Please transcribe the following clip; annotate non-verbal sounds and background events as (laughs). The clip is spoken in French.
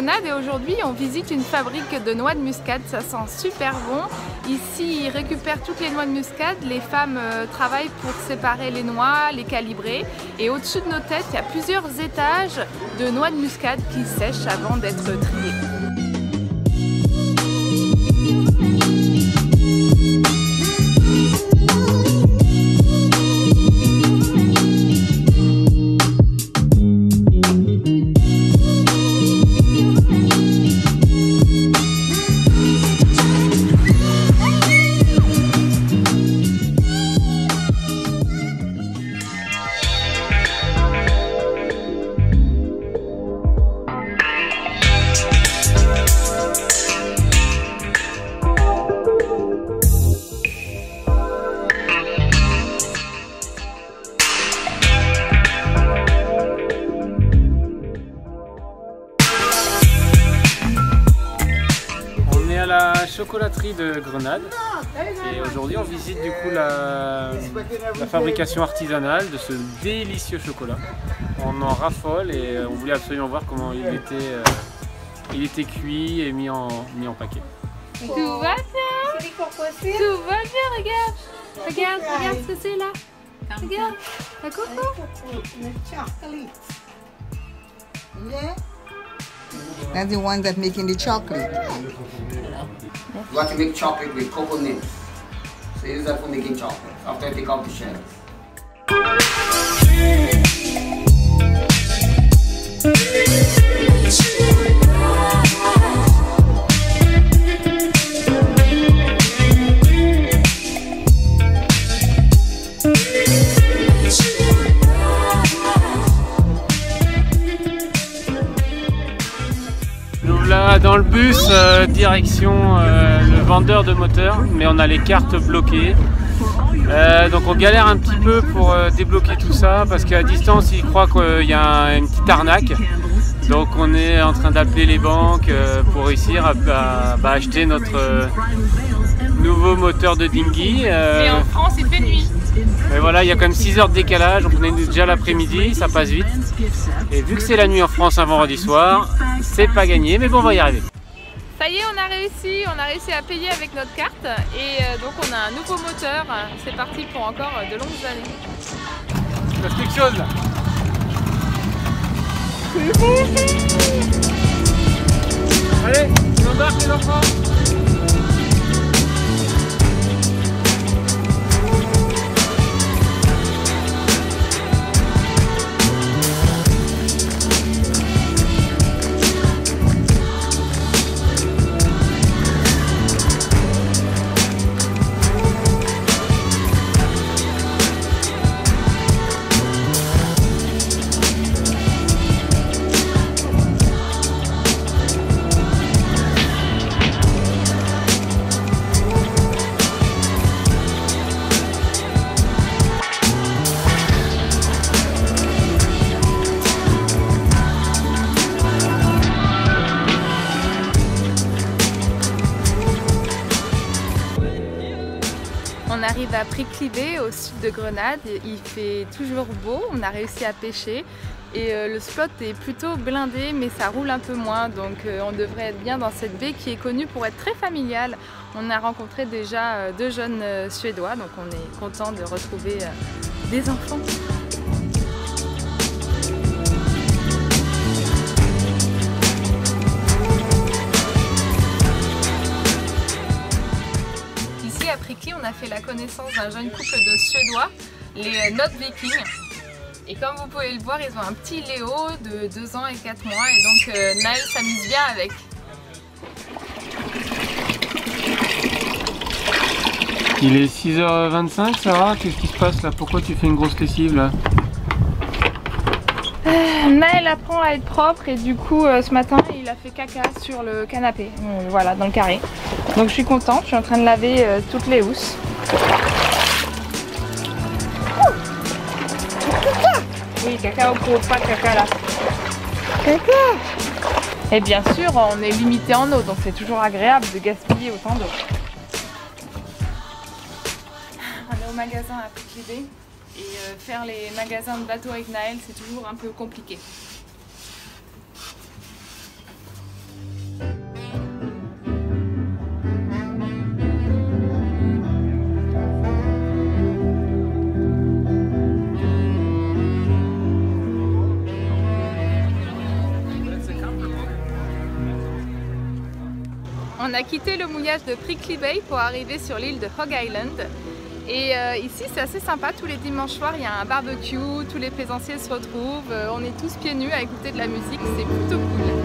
Et aujourd'hui on visite une fabrique de noix de muscade, ça sent super bon. Ici ils récupèrent toutes les noix de muscade, les femmes euh, travaillent pour séparer les noix, les calibrer et au-dessus de nos têtes il y a plusieurs étages de noix de muscade qui sèchent avant d'être triées. Chocolaterie de Grenade et aujourd'hui on visite du coup la, fabrication artisanale de ce délicieux chocolat. On en raffole et on voulait absolument voir comment il était, euh, il était cuit et mis en, mis en paquet. Tout va bien Tout va bien, regarde Regarde, regarde ce que c'est là Regarde, la coco That's the one that making the chocolate. You want to make chocolate with cocoa nibs. So use that for making chocolate after I take out the shells. Dans le bus, euh, direction euh, le vendeur de moteurs, mais on a les cartes bloquées. Euh, donc on galère un petit peu pour débloquer tout ça parce qu'à distance il croit qu'il y a une petite arnaque. Donc on est en train d'appeler les banques pour réussir à, bah, acheter notre nouveau moteur de dinghy. Mais en France il fait nuit. Mais voilà, il y a quand même 6 heures de décalage, on est déjà l'après-midi, ça passe vite. Et vu que c'est la nuit en France un vendredi soir, c'est pas gagné, mais bon, on va y arriver. Ça y est, on a réussi, on a réussi à payer avec notre carte et euh, donc on a un nouveau moteur. C'est parti pour encore de longues années. Il passe quelque chose là. (laughs) Allez, on embarque les enfants arrive à Priclibé au sud de Grenade. Il fait toujours beau, on a réussi à pêcher et euh, le spot est plutôt blindé mais ça roule un peu moins donc euh, on devrait être bien dans cette baie qui est connue pour être très familiale. On a rencontré déjà euh, deux jeunes suédois donc on est content de retrouver des enfants. On a fait la connaissance d'un jeune couple de Suédois, les Not Vikings. Et comme vous pouvez le voir, ils ont un petit Léo de 2 ans et 4 mois et donc euh, Naël s'amuse bien avec. Il est 6h25 Sarah, qu'est-ce qui se passe là? Pourquoi tu fais une grosse lessive là? Euh, Naël apprend à être propre et du coup euh, ce matin il a fait caca sur le canapé, voilà dans le carré. Donc je suis contente, je suis en train de laver euh, toutes les housses. Oui, caca au pot, pas caca là. Caca Et bien sûr, on est limité en eau, donc c'est toujours agréable de gaspiller autant d'eau. On est au magasin à Petit et euh, faire les magasins de bateau avec Naël, c'est toujours un peu compliqué. On a quitté le mouillage de Prickly Bay pour arriver sur l'île de Hog Island. Et euh, ici c'est assez sympa, tous les dimanches soirs il y a un barbecue, tous les plaisanciers se retrouvent, euh, on est tous pieds nus à écouter de la musique, c'est plutôt cool.